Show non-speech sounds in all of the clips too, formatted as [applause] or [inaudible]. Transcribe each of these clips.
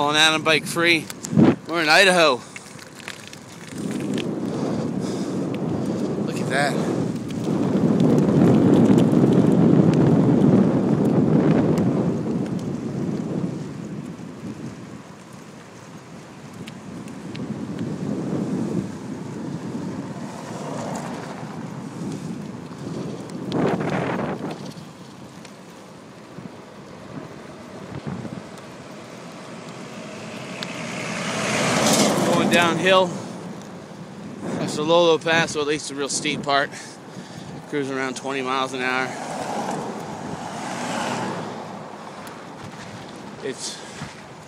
And Adam Bike Free. We're in Idaho. Look at that. Going downhill. That's the Lolo Pass, or at least the real steep part. Cruising around 20 miles an hour. It's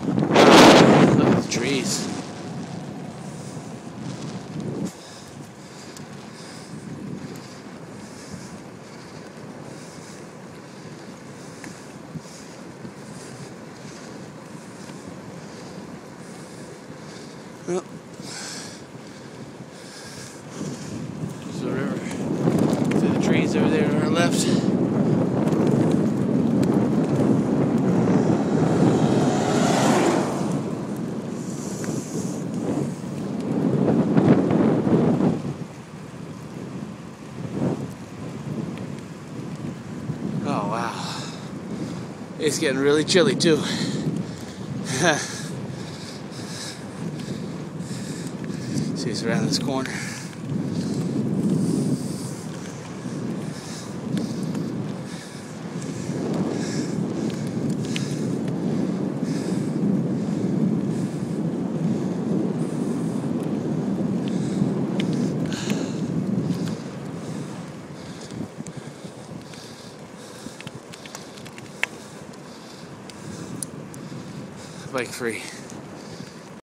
look at the trees. Well, there's the river. Through the trees over there to our left. Oh wow. It's getting really chilly too. [laughs] See us around this corner. Bike free.